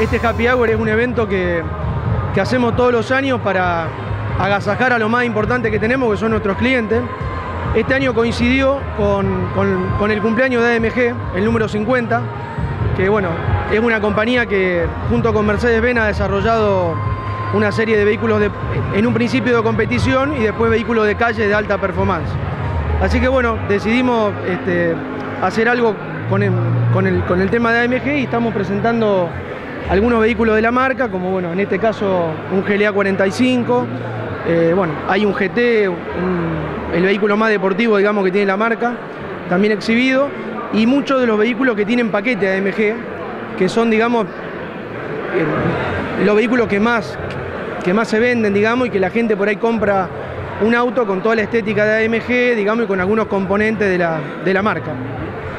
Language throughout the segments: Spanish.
este Happy Hour es un evento que, que hacemos todos los años para agasajar a lo más importante que tenemos, que son nuestros clientes. Este año coincidió con, con- el cumpleaños de AMG, el número 50, que bueno, es una compañía que junto con Mercedes-Benz ha desarrollado una serie de vehículos en un principio de competición y después vehículos de calle de alta performance. Así que bueno, decidimos este, hacer algo con el, con, el, con el tema de AMG y estamos presentando algunos vehículos de la marca, como bueno, en este caso un GLA 45, eh, bueno, hay un GT, el vehículo más deportivo, digamos, que tiene la marca, también exhibido, y muchos de los vehículos que tienen paquete AMG, que son, digamos, eh, los vehículos que más, que más se venden, digamos, y que la gente por ahí compra un auto con toda la estética de AMG, digamos, y con algunos componentes de la, de la marca.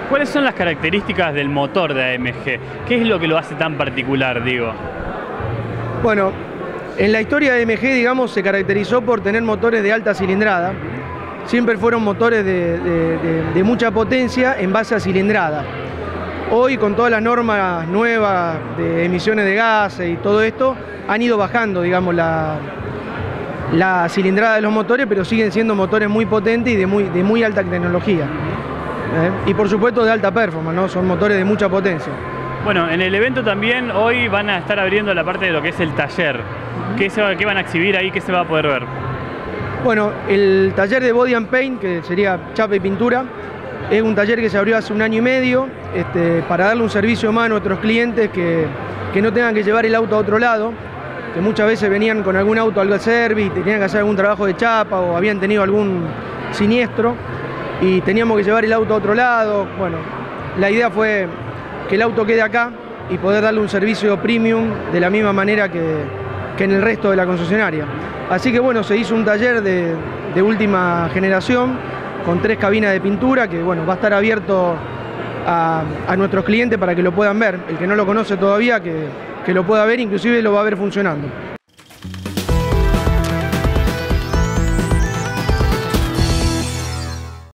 ¿Cuáles son las características del motor de AMG? ¿Qué es lo que lo hace tan particular, digo? Bueno, en la historia de AMG, digamos, se caracterizó por tener motores de alta cilindrada. Siempre fueron motores de, de- de- de mucha potencia en base a cilindrada. Hoy, con todas las normas nuevas de emisiones de gases y todo esto, han ido bajando, digamos, la, la cilindrada de los motores, pero siguen siendo motores muy potentes y de muy, de muy alta tecnología. ¿eh? Y por supuesto de alta performance, ¿no? Son motores de mucha potencia. Bueno, en el evento también hoy van a estar abriendo la parte de lo que es el taller. ¿Qué, se va- qué van a exhibir ahí? ¿Qué se va a poder ver? Bueno, el taller de Body and Paint, que sería chapa y pintura, es un taller que se abrió hace un año y medio este, para darle un servicio más a nuestros clientes que, que no tengan que llevar el auto a otro lado, que muchas veces venían con algún auto al service tenían que hacer algún trabajo de chapa o habían tenido algún siniestro y teníamos que llevar el auto a otro lado. Bueno, la idea fue que el auto quede acá y poder darle un servicio premium de la misma manera que, que en el resto de la concesionaria. Así que bueno, se hizo un taller de, de última generación con tres cabinas de pintura que bueno, va a estar abierto a, a nuestros clientes para que lo puedan ver. El que no lo conoce todavía, que, que lo pueda ver, inclusive lo va a ver funcionando.